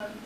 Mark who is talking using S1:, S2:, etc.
S1: Um,